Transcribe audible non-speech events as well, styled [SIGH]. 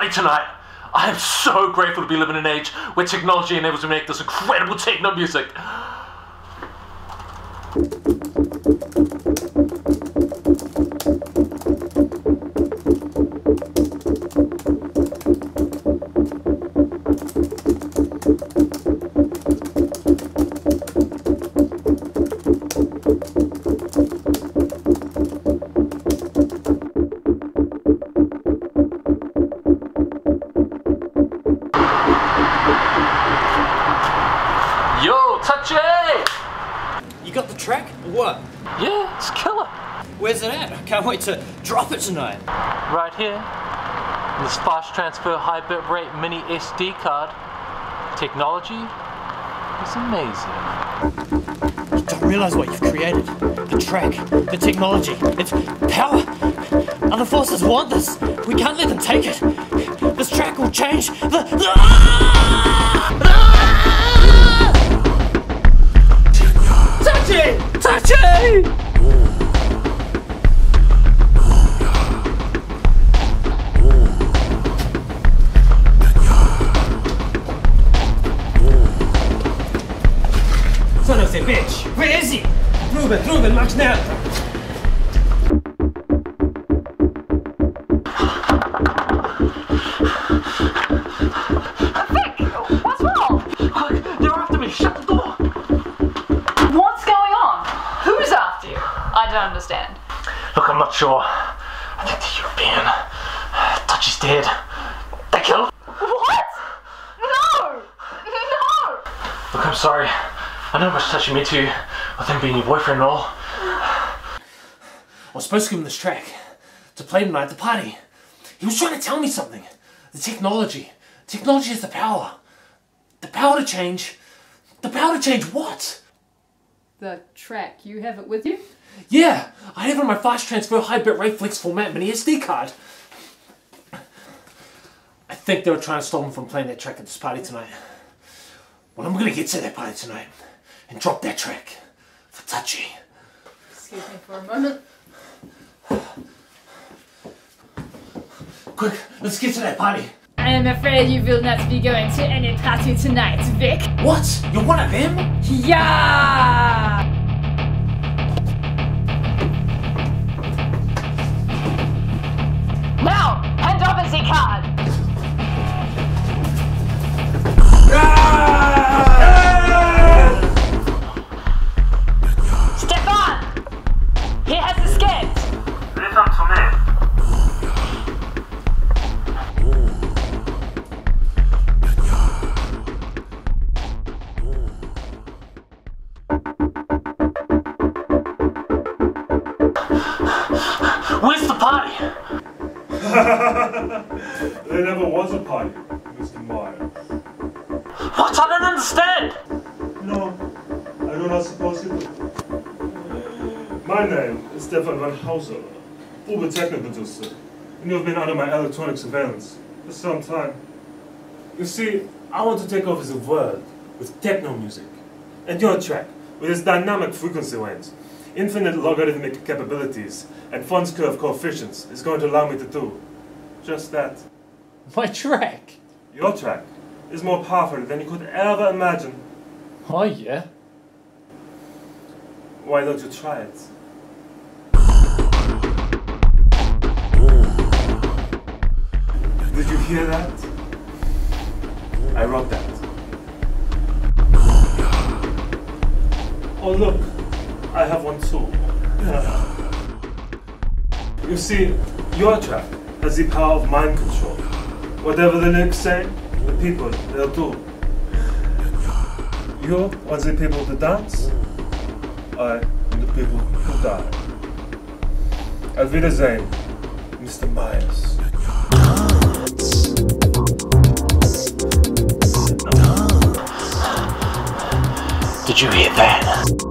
party tonight. I am so grateful to be living in an age where technology enables me to make this incredible techno music. Yo, touch it! You got the track? Or what? Yeah, it's killer. Where's it at? I can't wait to drop it tonight. Right here, this fast transfer high bit rate mini SD card. Technology is amazing. You don't realize what you've created. The track, the technology, it's power. Other forces want this. We can't let them take it. This track will change the. Touch Schnell! What's wrong? They're after me. Shut the door. What's going on? Who's after you? I don't understand. Look, I'm not sure. I think the European Touchy's dead. They killed. What? No! No! Look, I'm sorry. I know how much Touchy meant to you with him being your boyfriend and all. I was supposed to give him this track to play tonight at the party. He was trying to tell me something. The technology. Technology is the power. The power to change. The power to change what? The track, you have it with you? Yeah, I have it on my fast transfer high bit rate flex format mini SD card. I think they were trying to stop him from playing that track at this party tonight. Well, I'm gonna get to that party tonight and drop that track for Touchy. Excuse me for a moment. Quick, let's get to that party. I am afraid you will not be going to any party tonight, Vic. What? You're one of them? Yeah! [LAUGHS] There never was a party, Mr. Myers. What? I don't understand. No, I do not supposed to. My name is Stefan Van Hauser, Uber techno producer, and you've been under my electronic surveillance for some time. You see, I want to take over the world with techno music, and your track with its dynamic frequency range, infinite logarithmic capabilities, and Fun's curve coefficients is going to allow me to do just that. [LAUGHS] My track? Your track is more powerful than you could ever imagine. Oh, yeah. Why don't you try it? Did you hear that? I wrote that. Oh look, I have one too. You see, your track has the power of mind control. Whatever the lyrics say, the people, they'll do. You want the people to dance? I am the people who die. Auf Wiedersehen, Mr. Myers. Did you hear that?